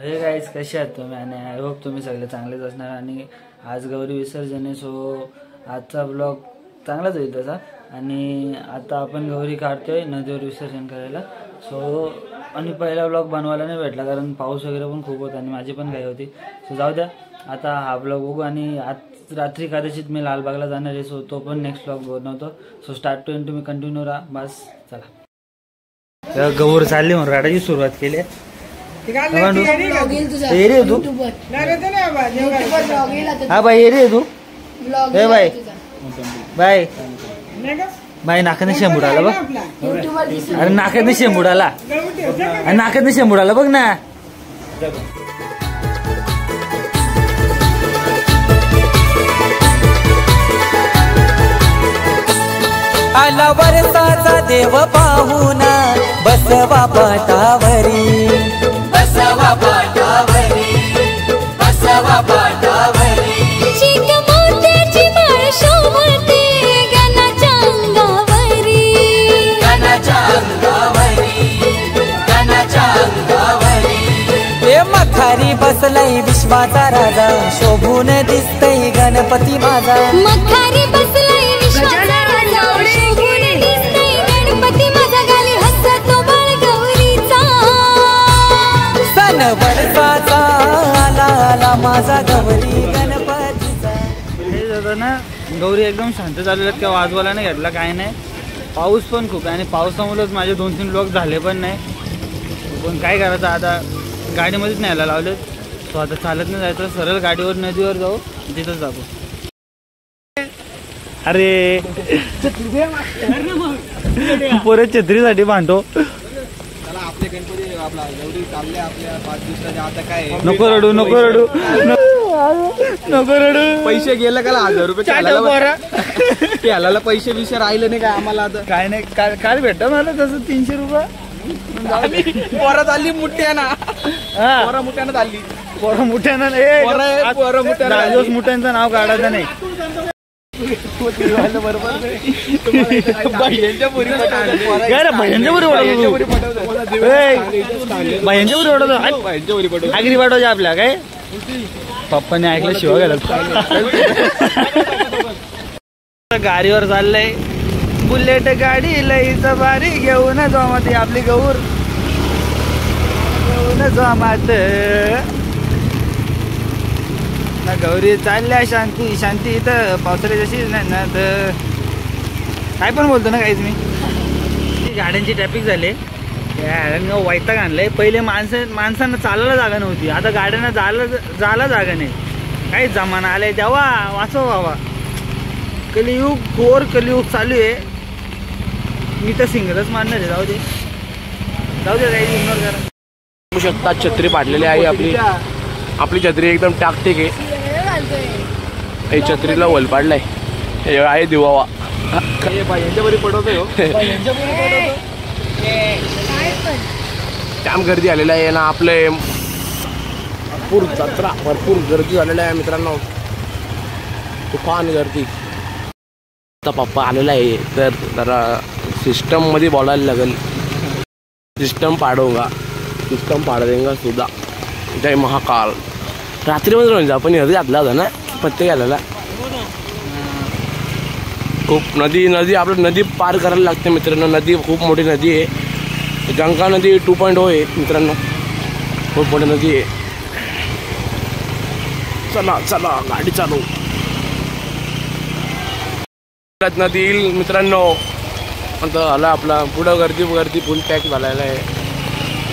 हे गाईज कसे आहात तुम्ही? आणि आय होप तुम्ही सगळे चांगलेच असणार. आणि आज गौरी विसर्जन आहे सो आजचा ब्लॉग चांगलाच होईल तसा. आणि आता आपण गौरी काढतोय नदीवर विसर्जन करायला. सो आणि पहिला ब्लॉग बनवायला नाही भेटला कारण पाऊस वगैरे पण खूप होता आणि माझी पण काही होती. सो जाऊ द्या. आता हा ब्लॉग बघू. आणि आज रात्री कदाचित मी लालबागला जाणार आहे. सो तो पण नेक्स्ट ब्लॉग बनवतो. सो स्टार्ट टू एंड तुम्ही कंटिन्यू राहा. बस चला. गौर चालली म्हणून राडाची सुरुवात केली. रे तू. हा बाई ये रे तू. बाय बाई. नाकाने शेंबुडाला बघ. अरे नाकाने शेंबुडाला अरे नाकाने शेंबुडाला बघ ना. आला वरसाचा देव पाहून बसवा पाटावरी. मखारी बसलाय विश्वाचा राजा शोभून दिसतय गणपती माझा. मखारी बसलाय सण वरसाचा आला आला माझा गौरी गणपतीचा. हे जातं ना गौरी एकदम शांत चाललेल्या किंवा वाजवायला नाही घेतला काय नाही. पाऊस पण खूप आहे आणि पावसामुळेच माझे दोन तीन ब्लॉक झाले पण नाही. पण काय करायचं आता गाडीमध्येच न्यायला लावलेत सो आता चालत नाही जायचं सरळ गाडीवर नदीवर जाऊ तिथंच जाऊ. अरे. परत छत्रीसाठी बांधतो नको रडू नको रडू. नको रडू. पैसे गेले का हजार रुपये त्याला पैसे विषय राहिले नाही काय आम्हाला आता? काय नाही काल काल भेटतं मला तसं तीनशे रुपये? पोरात आली मुठ्याना पोरा मुठ्यानं आली पोरं मुठ्यानं पोरं- मुठ्यानं. मुठ्यांचं नाव काढायचं नाही. आय, आगरी पाठवायची आपल्या काय? पप्पाने ऐकलं शिवा गेला गाडीवर चाललंय. बुलेट गाडी लईच बारी घेऊन जोमात आपली गौर. घेऊन जोमात. ना गौरी चालल्या शांती शांती इथं. पावसाळ्या जशी नाही ना तर काय पण बोलतो ना काहीच मी. गाड्यांची ट्रॅफिक झाले. गाड्यांना वैताग आणलंय. पहिले माणसं माणसांना चालायला जागा नव्हती. आता गाड्यांना जायला जायला जागा नाही. काही जमाना आलाय तेव्हा. वाचव बाबा. कलियुग घोर कलियुग चालू आहे. मी तर सिंगलच मारणार आहे. जाऊ दे. जाऊ दे काही इग्नोर करा. शकता छत्री पाडलेली आहे आपली. आपली छत्री एकदम टाकटेक आहे हे छत्रीला वल पाडलाय. हे आहे दिवावा. यांच्यावरी पडवतोय जाम गर्दी आलेला आहे ना आपले. भरपूर जत्रा भरपूर गर्दी झालेला आहे मित्रांनो. तुफान गर्दी. आता पप्पा आलेला आहे. तर जरा सिस्टममध्ये बोलायला लागेल. सिस्टम पाडवगा सिस्टम पाड देंगा सुद्धा. जय महाकाल. रात्रीमध्ये म्हणजे आपण नदी घातला होता ना प्रत्येक घालायला. खूप नदी नदी आपलं नदी पार करायला लागते मित्रांनो. नदी खूप मोठी नदी आहे. गंगा नदी टू पॉईंट ओ आहे मित्रांनो. खूप मोठी नदी आहे. चला चला गाडी चालू. नदी येईल मित्रांनो. आता आला आपला पुढं गर्दी गर्दी फुल पॅक झालेला आहे.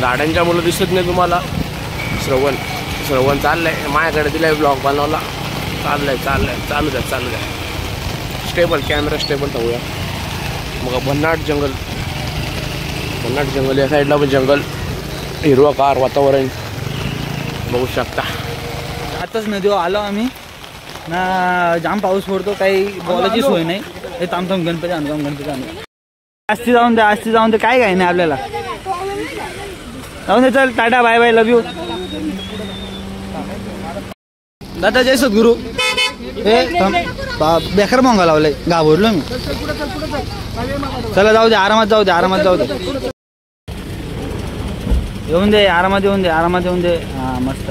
गाड्यांच्या मुलं दिसत नाही तुम्हाला. श्रवण. श्रवण चाललंय. माझ्याकडे दिलाय ब्लॉग बनवला. चाललंय चाललंय चालू द्या चालू द्या स्टेबल कॅमेरा स्टेबल ठेवूया मग भन्नाट जंगल भन्नाट जंगल या साईडला पण जंगल हिरवागार वातावरण. बघू शकता. आताच नदीवर आलो आम्ही. ना जाम पाऊस पडतो काही बॉलाची सोय नाही. हे थांब गणपती आणतो गणपती आणतो आस्ती जाऊन दे आस्ती जाऊन दे काय काय नाही आपल्याला. जाऊन दे चल tata bye bye love you दादा जय सद्गुरू हे थांब. बा- बेकार मोंगा लावलाय घाबरलो मी चला जाऊ दे आरामात जाऊ दे आरामात जाऊ दे येऊन दे आरामात येऊन दे आरामात येऊन दे हां मस्त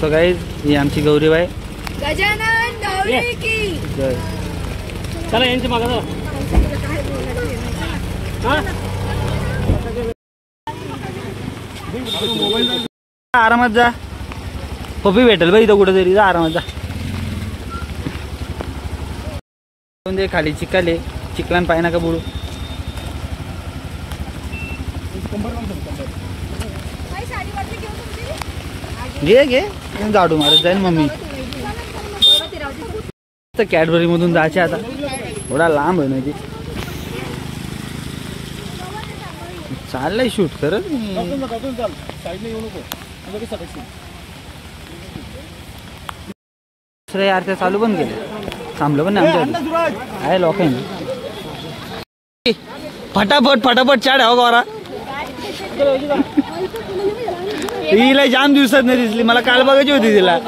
सो गाईज ही आमची गौरीबाई गजानन गौरी की जय चला यांची मागा आरामात जा पप्पी भेटेल बघ इथं कुठंतरी. जा आरामात जा. दे खाली चिकाले चिकलान पाय नका बोलू घे घे. जाडू मारत जाईल मम्मी. कॅडबरी मधून जायचे आता. थोडा लांब आहे ना ती चाललंय शूट करत दुसऱ्या यार चालू पण केले थांबलं लोक फटाफट फटाफट हो गौरा हिला जाम दिवसात नाही दिसली, मला काल बघायची होती तिला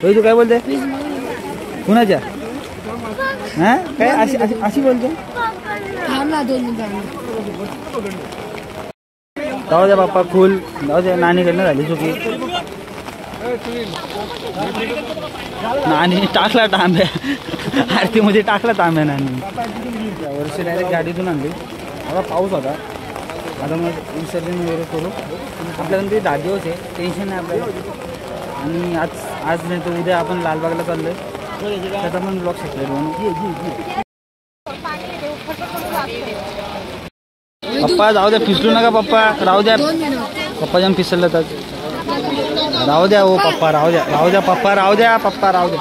तू काय बोलते? कुणाच्या? हा? काय अशी बोलते? जाऊ द्या बाप्पा, फुल जाऊ द्या चुकी. नानी टाकला तांब्या आरतीमध्ये टाकला तांब्या नानी. वर्षी डायरेक्ट गाडीतून आणली. आता पाऊस होता. आता मग विसर्जन वगैरे करू. आपल्याला ते दहा दिवस आहे टेन्शन नाही आपल्याला. आणि आज आज नाही तर उद्या आपण लालबागला चाललोय. त्याचा पण ब्लॉक शिकले पप्पा जाऊ द्या फिसलू नका पप्पा. राहू द्या. पप्पा जाऊन फिसललं तर राहू द्या हो पप्पा राहू द्या राहू द्या पप्पा राहू द्या पप्पा राहू द्या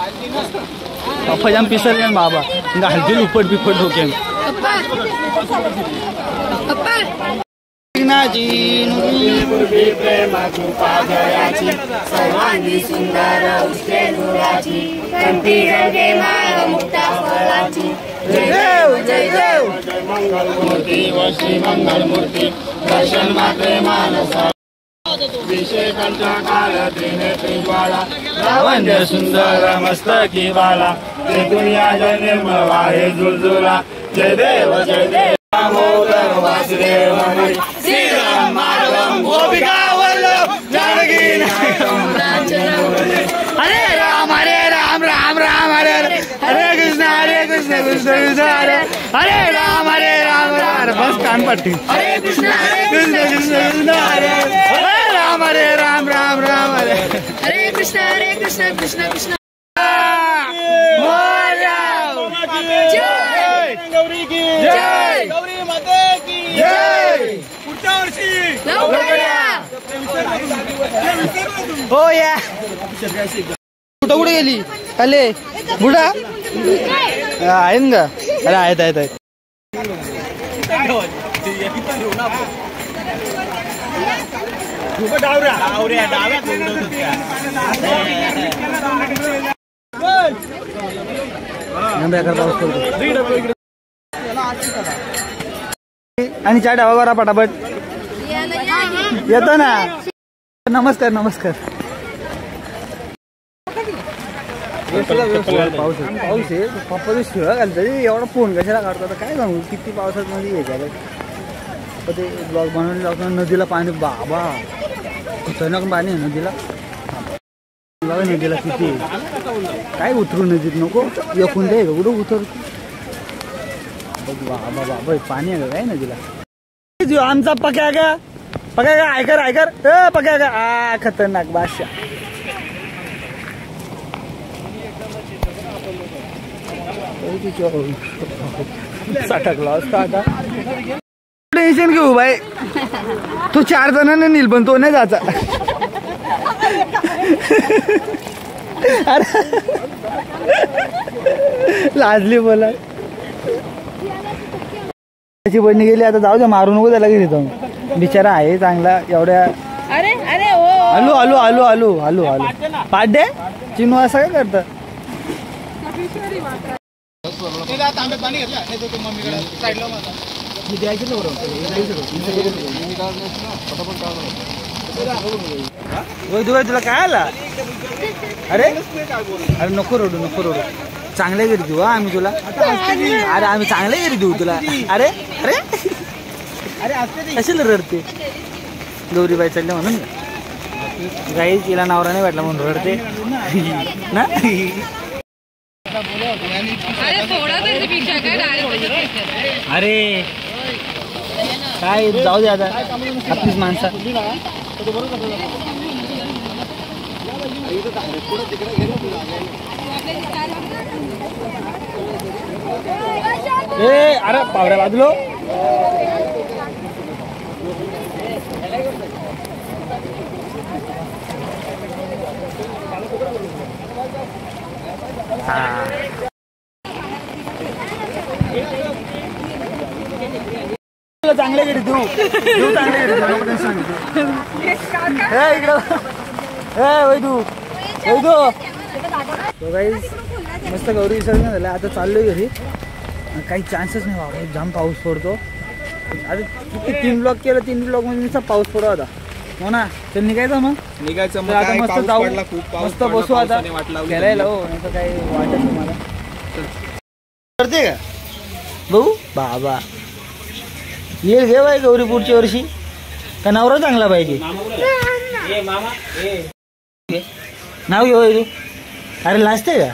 पप्पा जाम पिसरले ना बाबा घालतील उपट बिपट डोक्यान लावण्य सुंदर मस्तकी बाला. ते दुनिया जय निर्मळ वाहे झुलझुला जय देव जय देव. दामोदर वासुदेव हरी. श्रीराम माधवम गोपिका वल्लभ जानकी नायकम हरे राम हरे राम राम राम हरे हरे हरे कृष्ण हरे कृष्ण कृष्ण कृष्ण हरे. हरे राम हरे राम राम बस कान पट्टी. हरे कृष्ण हरे कृष्ण कृष्ण कृष्ण हरे. हरे राम राम राम हरे हरे कृष्ण हरे कृष्ण कृष्ण कृष्ण. जय. हो या. कुठं कुठे गेली? अले बुडा? आहेत ना अरे आहेत आहेत आहेत. डावऱ्या डावऱ्या आणि चार डावा करा पटापट. येतो ना. नमस्कार नमस्कार. पाऊस आहे. पाऊस आहे. पप्पा शिळा घालतो एवढा फोन कशाला काढतो? आता काय सांगू? किती पावसात मध्ये यायच्या ते ब्लॉग बनवले नदीला पाणी बाबा. खतरनाक पाणी आहे नदीला. बघा नदीला किती? काय उतरू नदीत? नको. एकूण दे कुठं उतर. बाबा बाबा पाणी आहे काय नदीला? आमचा पक्या का पक्या का ऐकर ऐकर ए पक्या का आ खतरनाक बादशाह. सटकला असता आता. टेन्शन घेऊ बाई तू चार जणांना नेल पण तो नाही जायचा अरे लाजली बोला त्याची बहिणी गेली आता जाऊ द्या मारू नको त्याला घरी जाऊन बिचारा आहे चांगला एवढ्या अरे अरे हो आलू आलू आलू आलू आलू आलू पाड्या चिनू असं काय करतं होय तुला तुला काय आला अरे अरे नको रोडू नको रोडू चांगल्या घरी देऊ हा आम्ही तुला अरे आम्ही चांगल्या घरी देऊ तुला अरे अरे कशाला रडते गौरीबाई चालले म्हणून गाई तिला नवरा नाही भेटला म्हणून रडते ना अरे काय जाऊ दे आता आपलीच माणसं ए अरे पावऱ्या बाजूलो. चांगले गेले तू तू चांगले इकडं ए वैदू. वैदू. मस्त गौरी विसर्जन झालं आता चाललोय घरी. काही चान्सच नाही बाबा. जाम पाऊस पडतो. आता किती तीन ब्लॉक केलं तीन ब्लॉकमध्ये नुसता पाऊस पडतो आता. हो ना? तर निघायचं मग. निघायचं मग. आता काय मस्त जाऊ. मस्त बसू आता. खेळायला हो नाही तर काही वाटत नाही मला. करते का? भाऊ? बाबा. येईल घे बाई गौरी पुढच्या वर्षी. का नवरा चांगला पाहिजे. नाव घेऊ तू. अरे लाजते का?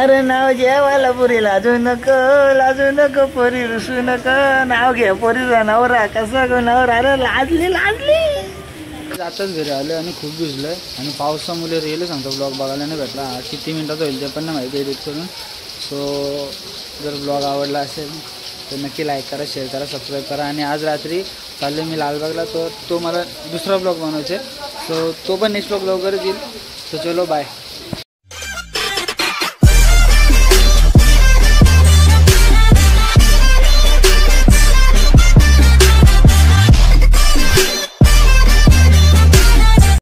अरे नाव जेवायला पुरी लाजू नको लाजू नको पोरी रुसू नको. नाव घे पोरीचा नवरा कसा गो नवरा. अरे लाजली लाजली. आताच घरी आलो आणि खूप भिजलोय. आणि पावसामुळे रेल सांगतो ब्लॉग बघायला नाही भेटला. हा किती मिनिटात होईल ते पण नाही माहिती एडिट करून सो जर ब्लॉग आवडला असेल तर नक्की लाईक करा शेअर करा सबस्क्राईब करा. आणि आज रात्री चाललो मी लालबागला तर तो मला दुसरा ब्लॉग बनवायचा आहे. सो तो पण नेक्स्ट ब्लॉग लवकरच येईल. सो चलो बाय